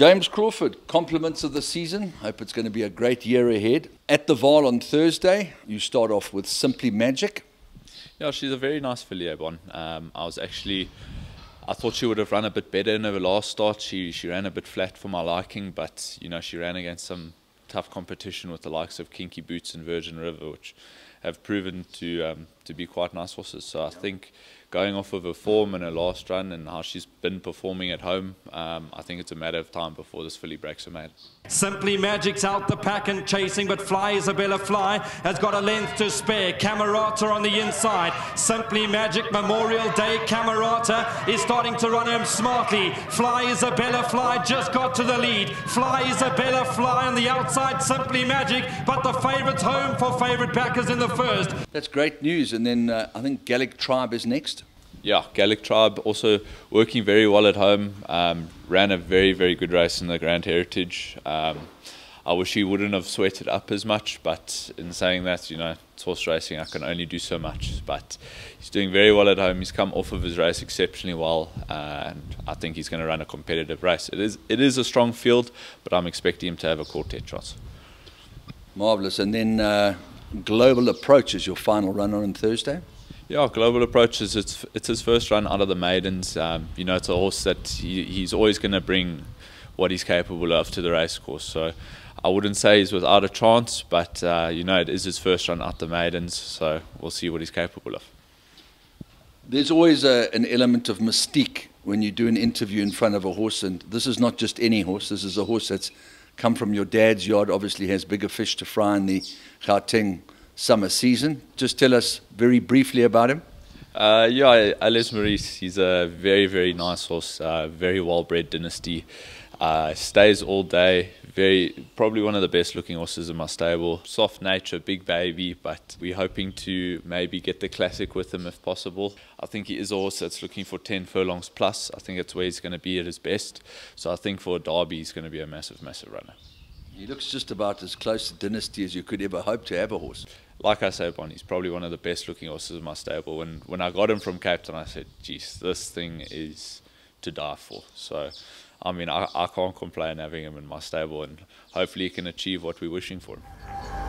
James Crawford, compliments of the season. Hope it's going to be a great year ahead. At the Vaal on Thursday, you start off with Simply Magic. Yeah, she's a very nice filly, Bon. Um, I was actually, I thought she would have run a bit better in her last start. She she ran a bit flat for my liking, but you know she ran against some tough competition with the likes of Kinky Boots and Virgin River, which have proven to um, to be quite nice horses. So I think going off of her form in her last run and how she's been performing at home, um, I think it's a matter of time before this filly breaks her maiden. Simply Magic's out the pack and chasing, but Fly Isabella Fly has got a length to spare. Camerata on the inside. Simply Magic Memorial Day. Camerata is starting to run him smartly. Fly Isabella Fly just got to the lead. Fly Isabella Fly on the outside. Simply Magic, but the favourites home for favourite backers in the first. That's great news. And then uh, I think Gallic Tribe is next yeah, Gallic Tribe also working very well at home. Um, ran a very, very good race in the Grand Heritage. Um, I wish he wouldn't have sweated up as much, but in saying that, you know, it's horse racing, I can only do so much. But he's doing very well at home. He's come off of his race exceptionally well, uh, and I think he's going to run a competitive race. It is, it is a strong field, but I'm expecting him to have a quartet chance. Marvellous. And then uh, Global Approach is your final run on Thursday? Yeah, Global Approach is it's, it's his first run out of the maidens. Um, you know, it's a horse that he, he's always going to bring what he's capable of to the racecourse. So I wouldn't say he's without a chance, but uh, you know, it is his first run out the maidens. So we'll see what he's capable of. There's always a, an element of mystique when you do an interview in front of a horse, and this is not just any horse. This is a horse that's come from your dad's yard. Obviously, has bigger fish to fry in the Gauteng summer season. Just tell us very briefly about him. Uh, yeah, Alice Maurice, he's a very, very nice horse, uh, very well bred dynasty. Uh, stays all day, very probably one of the best looking horses in my stable. Soft nature, big baby, but we're hoping to maybe get the classic with him if possible. I think he is a horse that's looking for 10 furlongs plus. I think that's where he's going to be at his best. So I think for a derby, he's going to be a massive, massive runner. He looks just about as close to dynasty as you could ever hope to have a horse. Like I say, Bonnie, he's probably one of the best looking horses in my stable. When when I got him from Cape Town, I said, geez, this thing is to die for. So, I mean, I, I can't complain having him in my stable, and hopefully he can achieve what we're wishing for him.